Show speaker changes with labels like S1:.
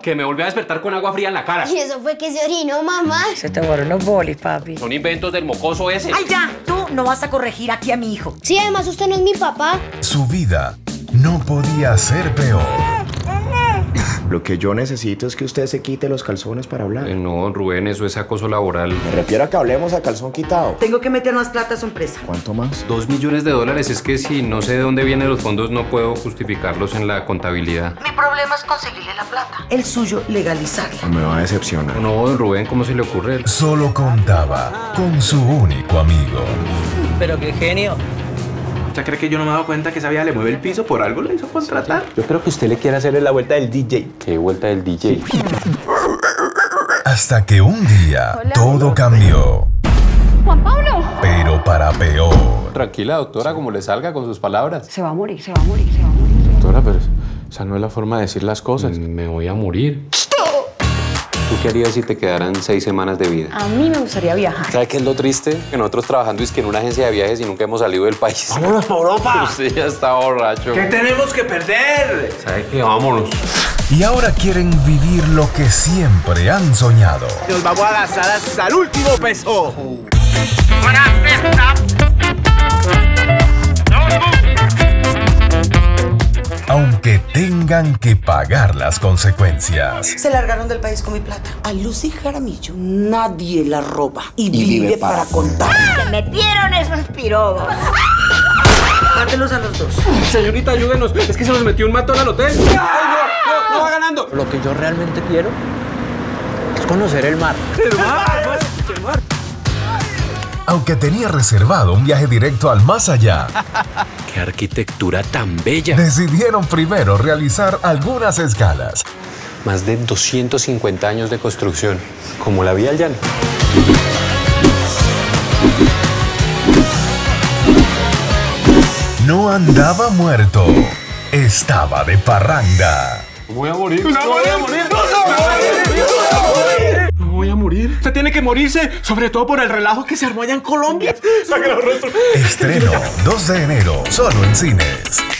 S1: Que me volvió a despertar con agua fría en la cara.
S2: Y eso fue que se orinó, mamá.
S3: Se te fueron los bolis, papi.
S1: Son inventos del mocoso ese.
S3: ¡Ay, ya! Tú no vas a corregir aquí a mi hijo.
S2: Sí, además usted no es mi papá.
S4: Su vida no podía ser peor.
S5: Lo que yo necesito es que usted se quite los calzones para hablar.
S1: Eh, no, Rubén, eso es acoso laboral.
S5: Me refiero a que hablemos a calzón quitado.
S3: Tengo que meter más plata a su empresa.
S5: ¿Cuánto más?
S1: Dos millones de dólares. Es que si no sé de dónde vienen los fondos, no puedo justificarlos en la contabilidad.
S3: Mi problema es conseguirle la plata. El suyo, legalizarla.
S5: Me va a decepcionar.
S1: No, don Rubén, ¿cómo se le ocurre?
S4: Solo contaba con su único amigo.
S6: Pero qué genio.
S7: ¿Usted cree que yo no me he dado cuenta que esa vieja le mueve el piso? ¿Por algo le hizo contratar?
S8: Yo creo que usted le quiere hacerle la vuelta del DJ.
S1: ¿Qué vuelta del DJ?
S4: Hasta que un día todo cambió.
S2: Juan Pablo.
S4: Pero para peor.
S1: Tranquila, doctora, como le salga con sus palabras.
S3: Se va a morir, se va a morir, se va a morir.
S7: Doctora, pero esa no es la forma de decir las cosas.
S1: Me voy a morir. ¿Tú qué harías si te quedaran seis semanas de vida?
S3: A mí me gustaría viajar.
S1: ¿Sabes qué es lo triste? Que nosotros trabajando es que en una agencia de viajes y nunca hemos salido del país.
S7: ¡Vámonos para Europa!
S1: Usted ya está borracho.
S7: ¿Qué tenemos que perder?
S1: ¿Sabes qué? Vámonos.
S4: Y ahora quieren vivir lo que siempre han soñado.
S7: Nos vamos a gastar hasta el último peso.
S4: Aunque tengan que pagar las consecuencias.
S3: Se largaron del país con mi plata. A Lucy Jaramillo nadie la roba y, vive, para, contar. ¡Se metieron esos pirobos! Mátelos a los dos.
S7: Señorita, ayúdenos. Es que se nos metió un matón al hotel. ¡Ay, no! ¡No, no va ganando!
S6: Lo que yo realmente quiero es conocer el mar.
S7: ¡El mar! ¡El mar!
S4: Aunque tenía reservado un viaje directo al más allá,
S1: ¡Qué arquitectura tan bella!
S4: decidieron primero realizar algunas escalas.
S1: Más de 250 años de construcción, como la vía al llano.
S4: No andaba muerto, estaba de parranda.
S1: Voy a morir.
S7: ¡No voy a morir! ¡No voy a morir! Usted tiene que morirse, sobre todo por el relajo que se armó allá en Colombia. ¡Saque los rostros!
S4: Estreno 2 de enero, solo en cines.